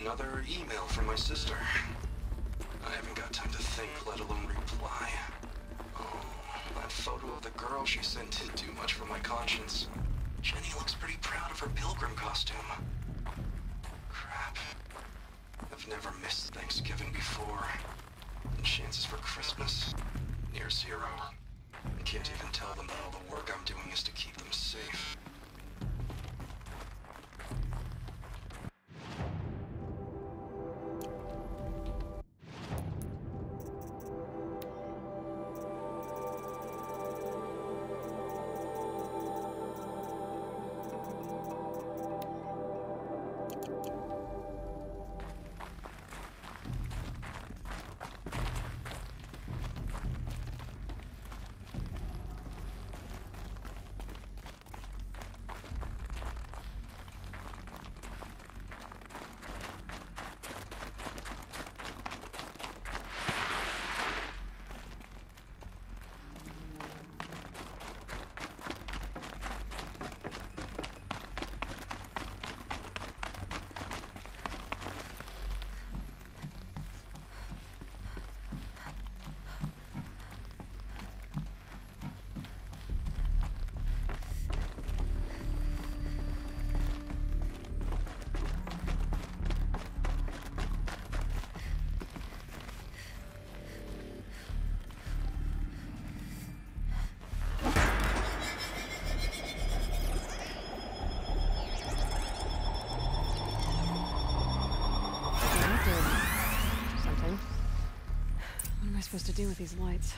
another email from my sister. I haven't got time to think, let alone reply. Oh, that photo of the girl she sent do much for my conscience. Jenny looks pretty proud of her pilgrim costume. Crap. I've never missed Thanksgiving before. And chances for Christmas? Near zero. I can't even tell them that all the work I'm doing is to keep them safe. Supposed to do with these lights?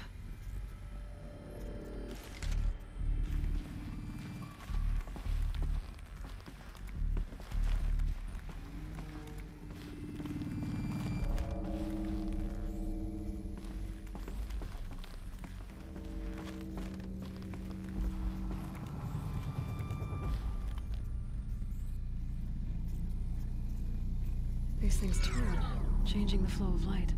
These things turn, changing the flow of light.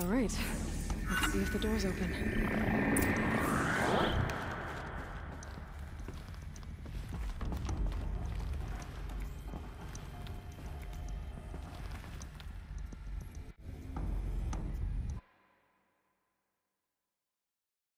All right. Let's see if the door's open.